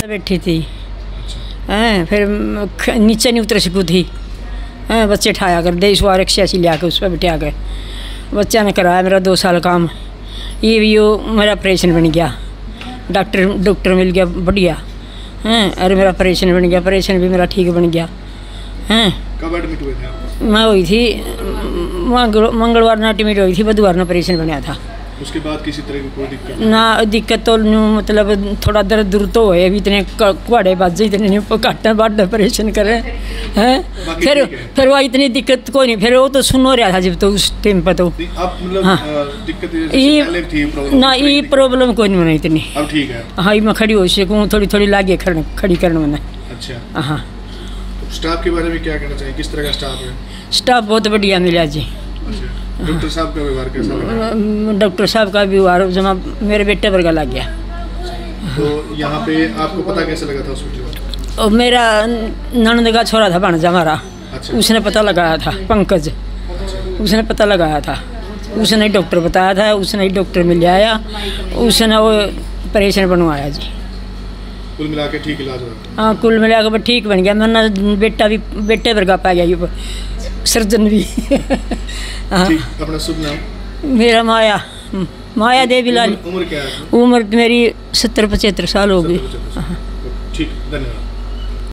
बैठी थी। हैं फिर नीचे नहीं उतर सकू थी हैं। बच्चे ठाया कर दे सवार रिक्शा से लिया के उस पर बिठा के बच्चा ने कराया मेरा दो साल काम। ये भी वो मेरा ऑपरेशन बन गया। डॉक्टर डॉक्टर मिल गया बढ़िया। हैं अरे मेरा ऑपरेशन बन गया ऑपरेशन भी मेरा ठीक बन गया। हैं। कब एडमिट हुए थे आप? मैं हुई थी मंगलवार ना एडमिट हुई थी बुधवार ना ऑपरेशन बनाया था। उसके बाद किसी तरह की कोई दिक्कत? ना दिक्कत तो मतलब थोड़ा दर्द दूर तो होए भी इतने कुआड़े बाजे इतने नहीं काटन बाद ऑपरेशन करे हैं। फिर है। फिर वो इतनी दिक्कत कोई नहीं। फिर वो तो सुन हो रहा था जब तो उस टाइम पर तो। अब मतलब हाँ। ना ये प्रॉब्लम कोई नहीं बनी इतनी। अब ठीक है। हाँ ये मैं खड़ी हो सकूँ थोड़ी थोड़ी लागे खड़ी करने मैंने अच्छा। हाँ। तो स्टाफ के बारे में क्या कहना चाहिए किस तरह का स्टाफ है? स्टाफ बहुत बढ़िया मिला जी। डॉक्टर साहब का व्यवहार कैसा लगा? डॉक्टर साहब का व्यवहार जमा मेरे बेटे वर्गा लग गया। तो यहाँ पे आपको पता कैसे लगा था हॉस्पिटल और मेरा ननद का छोरा था भाणजा हमारा। अच्छा। उसने पता लगाया था पंकज। उसने पता लगाया था। उसने डॉक्टर बताया था उसने ही डॉक्टर मिल आया। उसने वो ऑपरेशन बनवाया जी। कुल मिला के ठीक इलाज हुआ? हाँ कुल मिला के ठीक बन गया। मेरा बेटा भी बेटे वर्गा पा गया। सर्जन भी। हाँ। अपना शुभ नाम? मेरा माया माया देवी लाल उम्र उम्र क्या है? उम्र मेरी सत्तर पचहत्तर साल हो गई। ठीक धन्यवाद।